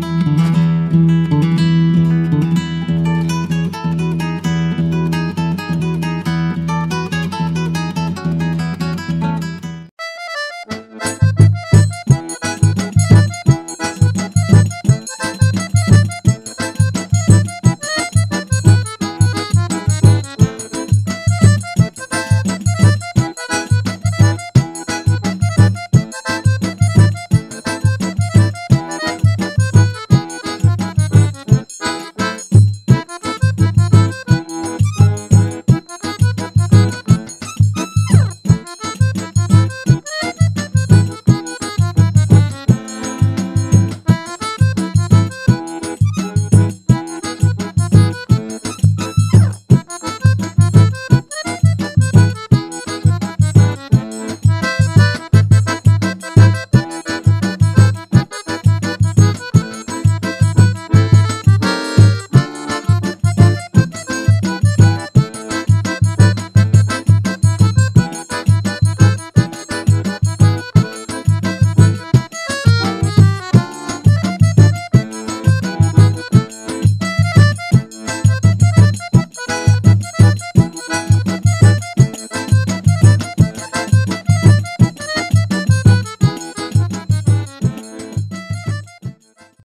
Música